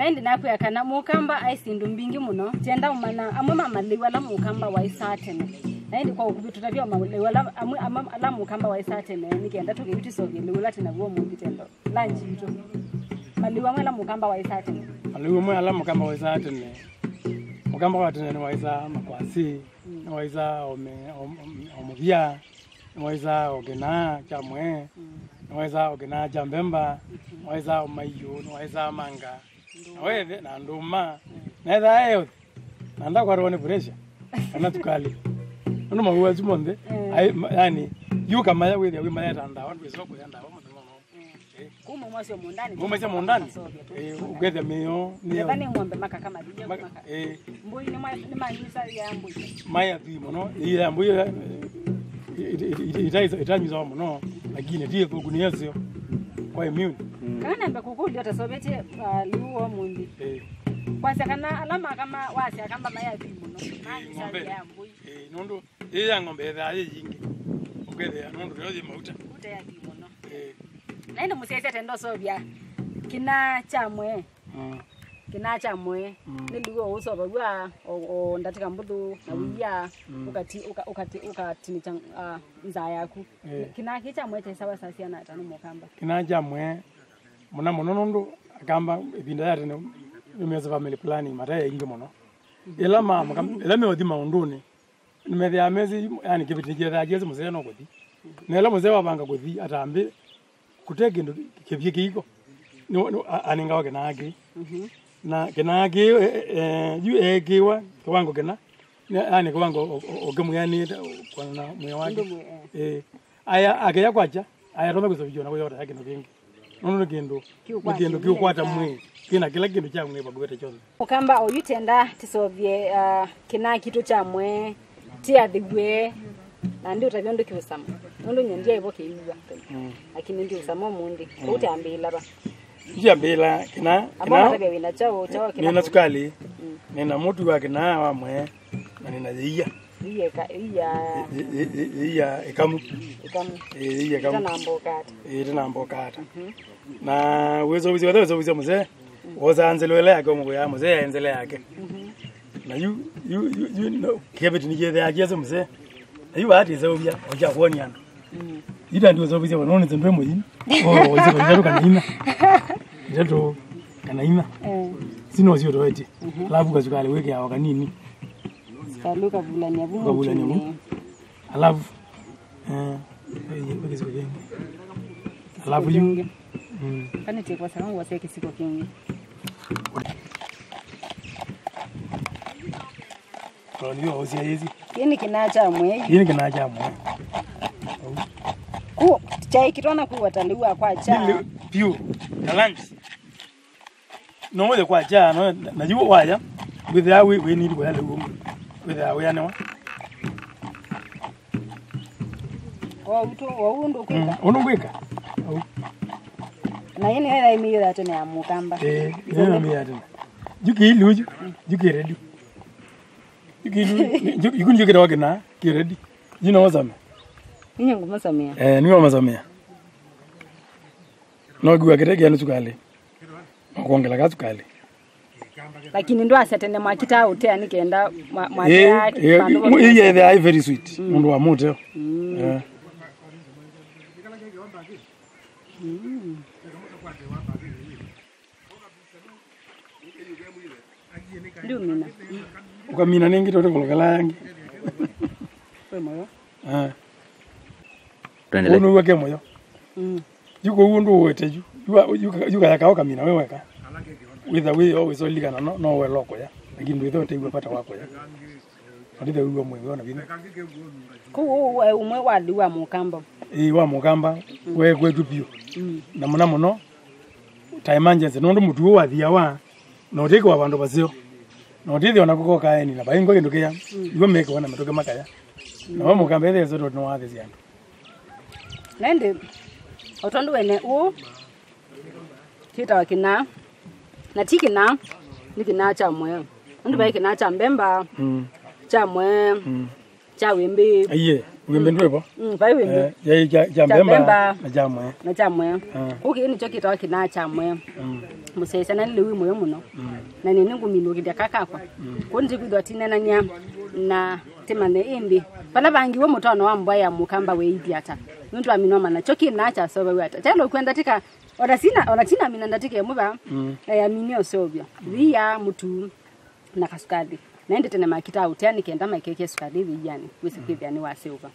naindi nakwia kana mukamba ai sindu mbingi muno tienda umana amwe mamaliwa la mukamba wa isatene naindi kwa ukubi tutavya mamaliwa la amwe la mukamba wa isatene nikenda tukivitisoge liwa tena guo mundi tendo lanjito maliwa mwe la mukamba wa isatene maliwa mwe ala mukamba waisa atene mukamba watene niwaisa makwasi niwaisa ome om- omuvya niwaisa ogena chamwe niwaisa ogena chambemba niwaisa omaiyu niwaisa manga nawethe na nduma netha eyothe na ndakwarwo ni pressure kana tukali ndu maguwa chumonthe yani yuka maya withia wi mayeta ndawa ndwisoko ya ndawa muthima kuma mwasio mundani miyo Eva miyo ni ng'ombe maka kama dio Maka- maka eh, mbui ni mwa ni manyisa ya mbui maya thi muno iya mbuyo itanyisa muno lakini ndiye thuku niyacio Mm. kana nembe kukuyotesovete aliu uh, wo muni kwasa kana ala makama wasakambamaahii munombi iya ngombeehaa iying hati mno na indi mueatendosova kina chamwe. Kina mwe. Mm. niliwo uso gwa o ndatika mbuthu na wiya Mm. ukati ukati ni ukati nza yaku. Eh. kina kichamwe sasa na tano mukamba kinacha mwe muna muno nundu akamba ibinda ya tene nimeza family planning mara ya ingi muno ila mama kam ila me othi maunduni nimethia mezi yani kibiti jetha jezi musee no kuthi. Na ela musee wabanga kuthi atambi iko kindu kivye kiiko aningawa kinaki Mhm. Na kinaki yu ekiwa kiwango kina Ni- yani kiwango kwana mwe wake. Ndio mwe, eh. eh aya akeya kwacha aya tome kusovijwa na kuyota kindu. Kingi nono kindu kindu kiukwata mwe kina kila kindu cha mwe bagwete chonse ukamba oyutenda tisovye uh, kina kitu cha mwe tia thigwe na ndio utavyo ndo kiusama nondo nyendia ivo kiiwa Mm. lakini ndio usama omundi utambila ba ichambila mbila kina kina nina sukali. Nina mutu wa kina wamwe na nina ka iya ikamu. Yiya ikamu. Ite mbokata na wezo wizi wezo wizi mzee. Wozanzelwele yake omugo ya mzee yaenzele yake. Na yu yu yu yu no kebeti ni jethe yake mzee. Na yu bati zo bya oja kuonyana ida ndio sababu bya naona zembe mwini oh hizo kwa jaru kanina jato kanaina eh. Sino sio toeti alafu kazukale weke hawa kanini. Kaluka vumu Ukavulania chune. vumu. alafu eh weke ziko jengi alafu yu Kingi. mm. kani tekwa sakangu wase kisiko kingi? Ndio osia hizi kini kinacha mwe. yini kinacha mwe ku chai kitwana ku wataliwa kwa cha piu no kwa cha waya we we need we anwa uto o undu ku undo kwika? Na yini imiyo eh yini juki luju juki ready. Juki juki dawa gina ki ready. You know what's ninyi ngumasamia eh niwa mazamia no gwa kirege anu sukali. Kuongela ka sukali. Lakini ndo asatene mwakita utea nikenda mwa- eh eh yeah they are very sweet. Mundu wa moto eh. Ndio mina. Ukamina ningi tote kolokala yangi. Eh tuendelee. Unu uweke moyo. Mm. Yuko undu uwete ju. Yuka yaka yakao kamina wewe ka. with the way always only kana no no we loko ya. Lakini ndio tote iwe pata wako ya. Ndithe uwe mwe ona bine ku we umwe waliwa mukamba. I wa mugamba we kwetu pio. Mm. Na muna muno time emergency nondo mutu wa thia wa no tike wa bandu basio no tike ona kukoka eni na baingo kindu kia. Igo meke wana matoke makaya. Na wa mukamba ethe zoto no wa thia nende otondu wene u kita kina na ti kina ni kina cha mwe. Ndu bai kina cha mbemba mm. cha mwe mm. cha wembe aiye wimbe ndwepo mm vai wembe yai cha cha mbemba na cha mwe. Na cha mwe. Ah. kuki ni choki to kina cha mwe. Mm, musesa na lewi mwe muno. Mm, na nini ngumino kindia kakakwa kundi kwithwa tinenania na timane imbi pala wo mutono wa mbwa ya mukamba weithi ata. Nundu amino mana. Choki nacha we ata. Telo kwenda tika ona sina ona tina mina ndatike muba mm. ya mini osobyo via mutu na kasukadi naende tena makita utia kenda makeke sukadi vijani wisi kwithia ni wa silver